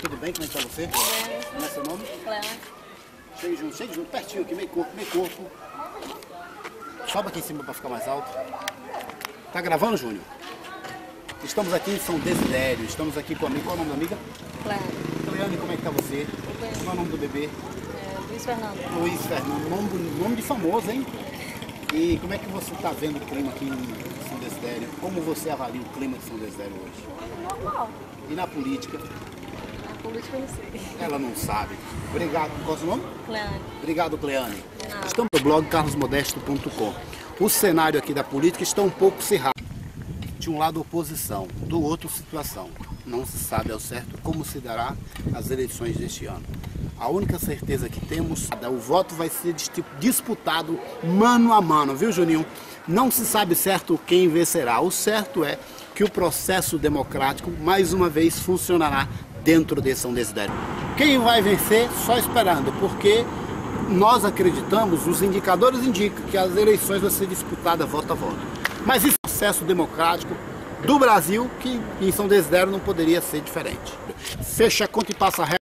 Tudo bem? Como é que tá você? Como é seu nome? Cleana. Chega junto, chega junto, pertinho aqui, meio corpo, meio corpo. Sobe aqui em cima para ficar mais alto. Tá gravando, Júnior? Estamos aqui em São Desidério, estamos aqui com a amiga. Qual é o nome da amiga? Cleana. Cleane, como é que tá você? Qual é o nome do bebê? É, Luiz Fernando. Luiz Fernando, nome, nome de famoso, hein? E como é que você está vendo o clima aqui em São Desidério? Como você avalia o clima de São Desidério hoje? Normal. E na política? A política eu não sei. Ela não sabe. Obrigado. Qual é o seu nome? Cleane. Obrigado, Cleane. Estamos no blog carlosmodesto.com. O cenário aqui da política está um pouco cerrado. De um lado, oposição, do outro, situação. Não se sabe ao certo como se dará as eleições deste ano. A única certeza que temos é o voto vai ser dis- disputado mano a mano, viu, Juninho? Não se sabe certo quem vencerá. O certo é que o processo democrático, mais uma vez, funcionará dentro de São Desidério. Quem vai vencer? Só esperando, porque nós acreditamos, os indicadores indicam que as eleições vão ser disputadas voto a voto. Mas esse processo democrático do Brasil, que em São Desidério não poderia ser diferente. Fecha a conta e passa a.